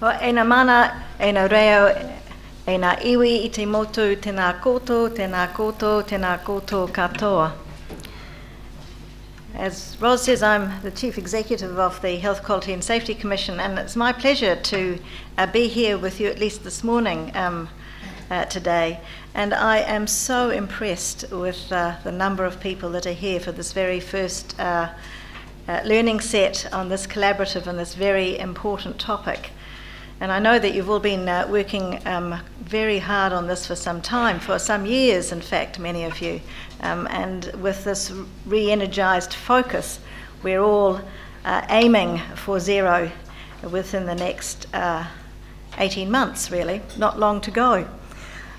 Ho eina mana, eina reo, eina iwi motu, tēnā koutou, tēnā koutou, tēnā koutou katoa. As Ros says, I'm the Chief Executive of the Health Quality and Safety Commission, and it's my pleasure to uh, be here with you at least this morning um, uh, today. And I am so impressed with uh, the number of people that are here for this very first uh, uh, learning set on this collaborative and this very important topic. And I know that you've all been uh, working um, very hard on this for some time, for some years, in fact, many of you. Um, and with this re energized focus, we're all uh, aiming for zero within the next uh, 18 months, really, not long to go.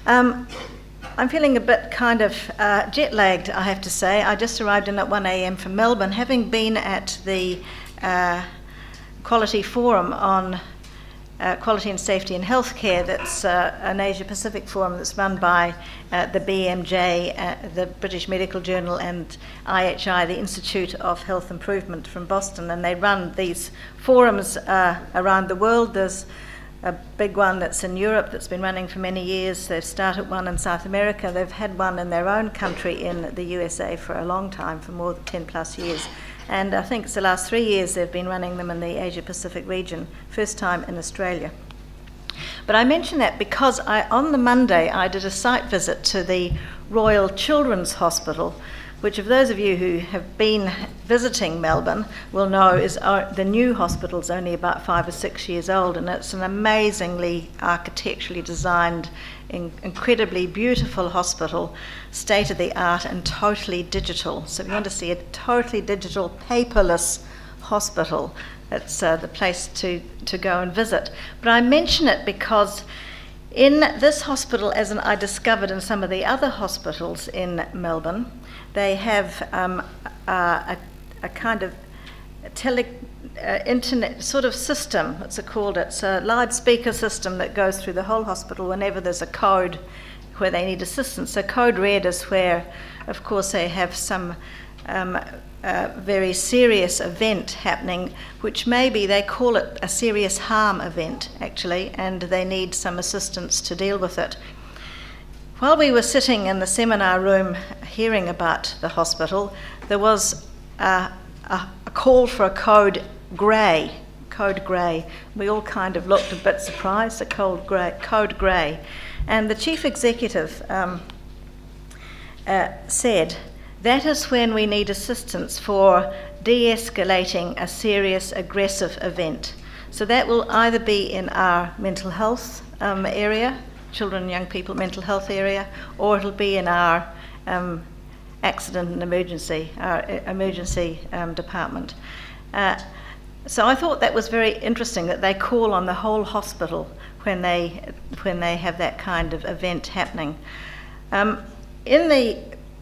Um, I'm feeling a bit kind of uh, jet lagged, I have to say. I just arrived in at 1 a.m. from Melbourne, having been at the uh, Quality Forum on uh, Quality and Safety in Healthcare, that's uh, an Asia Pacific forum that's run by uh, the BMJ, uh, the British Medical Journal, and IHI, the Institute of Health Improvement from Boston. And they run these forums uh, around the world. There's a big one that's in Europe that's been running for many years. They've started one in South America. They've had one in their own country in the USA for a long time, for more than 10 plus years. And I think it's the last three years they've been running them in the Asia Pacific region, first time in Australia. But I mention that because I, on the Monday I did a site visit to the Royal Children's Hospital, which, of those of you who have been visiting Melbourne will know is uh, the new hospital is only about five or six years old, and it's an amazingly architecturally designed, in, incredibly beautiful hospital, state of the art and totally digital. So, if you want to see a totally digital, paperless hospital, it's uh, the place to, to go and visit. But I mention it because in this hospital, as I discovered in some of the other hospitals in Melbourne, they have um, a, a, kind of tele, uh, internet sort of system, what's it called? It's a loudspeaker system that goes through the whole hospital whenever there's a code where they need assistance. So, code red is where, of course, they have some um, uh, very serious event happening, which maybe they call it a serious harm event, actually, and they need some assistance to deal with it. While we were sitting in the seminar room hearing about the hospital, there was a, a, a call for a code grey. Code grey. We all kind of looked a bit surprised, a code grey. Code grey. And the chief executive um, uh, said, That is when we need assistance for de escalating a serious aggressive event. So that will either be in our mental health um, area, children and young people mental health area, or it'll be in our um, accident and emergency, our uh, emergency um, department. Uh, so I thought that was very interesting that they call on the whole hospital when they when they have that kind of event happening. Um, in the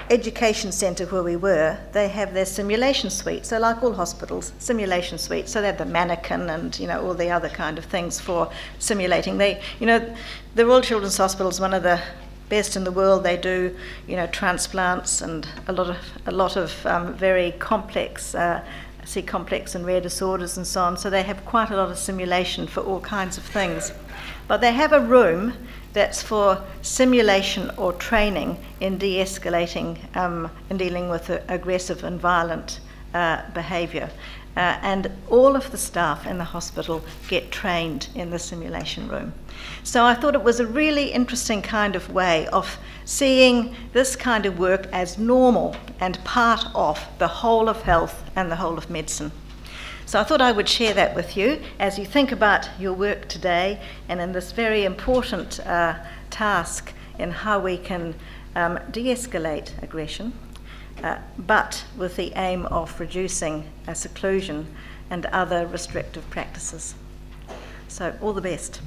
education centre where we were, they have their simulation suite. So, like all hospitals, simulation suite. So they have the mannequin and you know all the other kind of things for simulating. They, you know, the Royal Children's Hospital is one of the best in the world. They do, you know, transplants and a lot of a lot of um, very complex. Uh, see complex and rare disorders and so on. So they have quite a lot of simulation for all kinds of things. But they have a room that's for simulation or training in de escalating, um, in dealing with aggressive and violent uh, behaviour. Uh, and all of the staff in the hospital get trained in the simulation room. So I thought it was a really interesting kind of way of seeing this kind of work as normal and part of the whole of health and the whole of medicine. So I thought I would share that with you as you think about your work today and in this very important uh, task in how we can um, de escalate aggression, uh, but with the aim of reducing uh, seclusion and other restrictive practices. So, all the best.